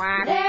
quack.